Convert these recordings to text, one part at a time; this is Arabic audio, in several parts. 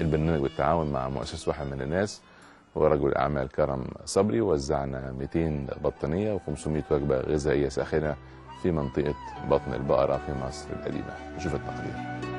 البرنامج بالتعاون مع مؤسسة واحد من الناس ورجل الأعمال كرم صبري وزعنا 200 بطانية و500 وجبة غذائية ساخنة في منطقة بطن البقرة في مصر القديمة. نشوف التقرير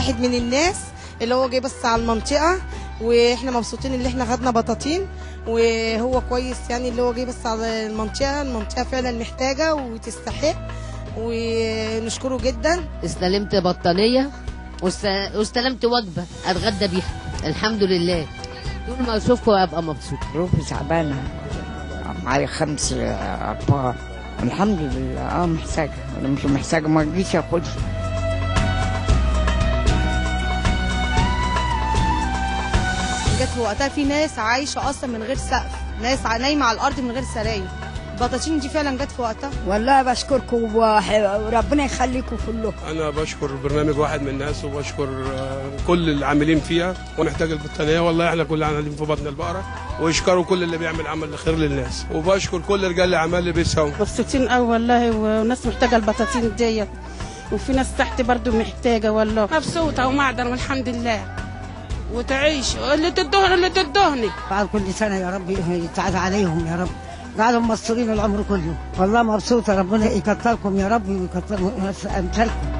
واحد من الناس اللي هو جه بس على المنطقة وإحنا مبسوطين إن إحنا خدنا بطاطين وهو كويس يعني اللي هو جه بس على المنطقة المنطقة فعلا محتاجة وتستحق ونشكره جدا. استلمت بطانية واست- واستلمت وجبة أتغدى بيها. الحمد لله. طول ما أشوفكم أبقى مبسوط. ظروفي تعبانة معايا خمس أطفال الحمد لله. آه محتاجة. أنا مش محتاجة. ما أجيش أخدها جت في وقتها في ناس عايشة أصلا من غير سقف ناس نايمة على الأرض من غير سراير. البطاطين دي فعلا جت في وقتها؟ والله بشكركم وربنا يخليكم كلكم. أنا بشكر برنامج واحد من الناس وبشكر آه، كل العاملين فيها ونحتاج البطانية. والله إحنا كلنا قاعدين في بطن البقرة. ويشكروا كل اللي بيعمل عمل خير للناس. وبشكر كل رجال الأعمال اللي بيساهموا. مبسوطين قوي والله وناس محتاجة البطاطين ديت. وفي ناس تحت برضو محتاجة والله. مبسوطة ومعدن والحمد لله. وتعيش. اللي تدهن اللي تدهني بعد كل سنة يا رب يتعاد عليهم يا رب. قعدوا مصرين العمر كله. والله مبسوطه ربنا يكتركم يا رب ويكتر امثالكم